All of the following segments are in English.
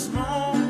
small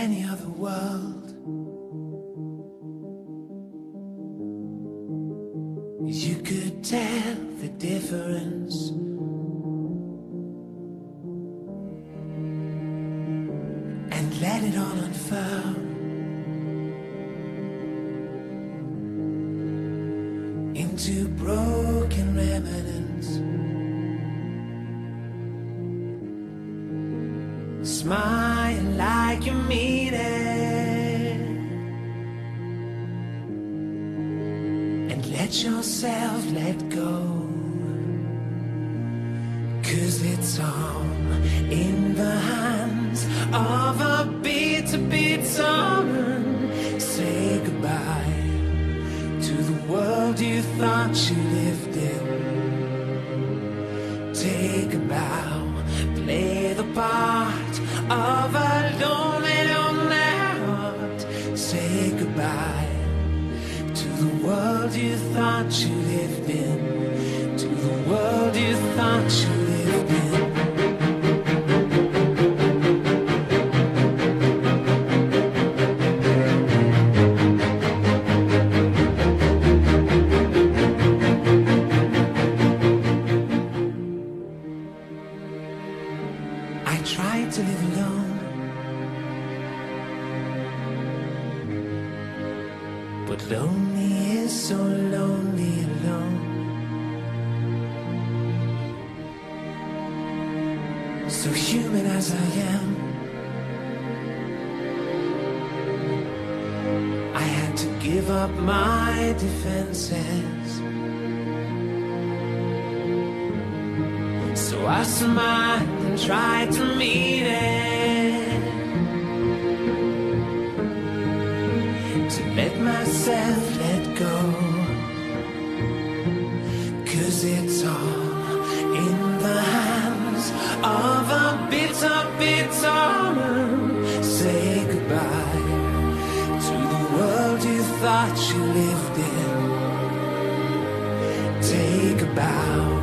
any other world. You could tell the difference. And let it all unfurl. Into broken remnants. and let yourself let go. Cause it's all in the hands of a beat-to-beat someone. Say goodbye to the world you thought you lived you thought you to the world you thought you lived in. I tried to live alone, but so lonely alone So human as I am I had to give up my defenses. So I smiled and tried to meet it. To let myself it's all in the hands of a bitter, bitter man. Say goodbye to the world you thought you lived in. Take a bow,